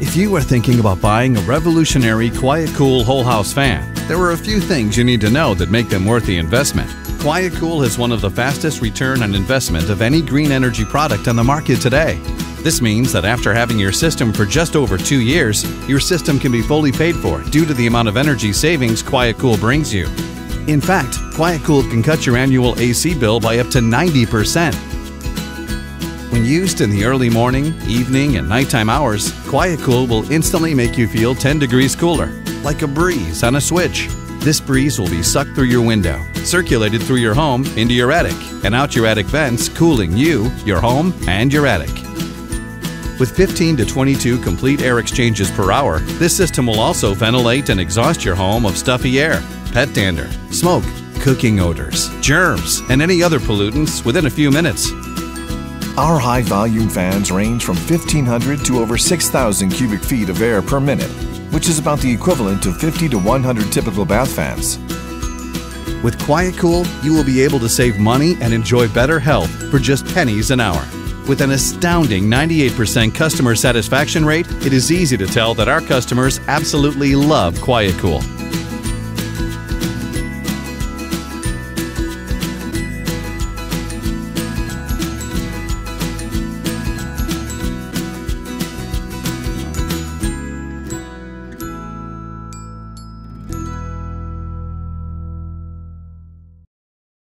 If you are thinking about buying a revolutionary QuietCool whole house fan, there are a few things you need to know that make them worth the investment. QuietCool has one of the fastest return on investment of any green energy product on the market today. This means that after having your system for just over two years, your system can be fully paid for due to the amount of energy savings QuietCool brings you. In fact, QuietCool can cut your annual AC bill by up to 90%. When used in the early morning, evening, and nighttime hours, QuietCool will instantly make you feel 10 degrees cooler, like a breeze on a switch. This breeze will be sucked through your window, circulated through your home into your attic, and out your attic vents, cooling you, your home, and your attic. With 15 to 22 complete air exchanges per hour, this system will also ventilate and exhaust your home of stuffy air, pet dander, smoke, cooking odors, germs, and any other pollutants within a few minutes. Our high volume fans range from 1500 to over 6000 cubic feet of air per minute, which is about the equivalent of 50 to 100 typical bath fans. With QuietCool, you will be able to save money and enjoy better health for just pennies an hour. With an astounding 98% customer satisfaction rate, it is easy to tell that our customers absolutely love QuietCool.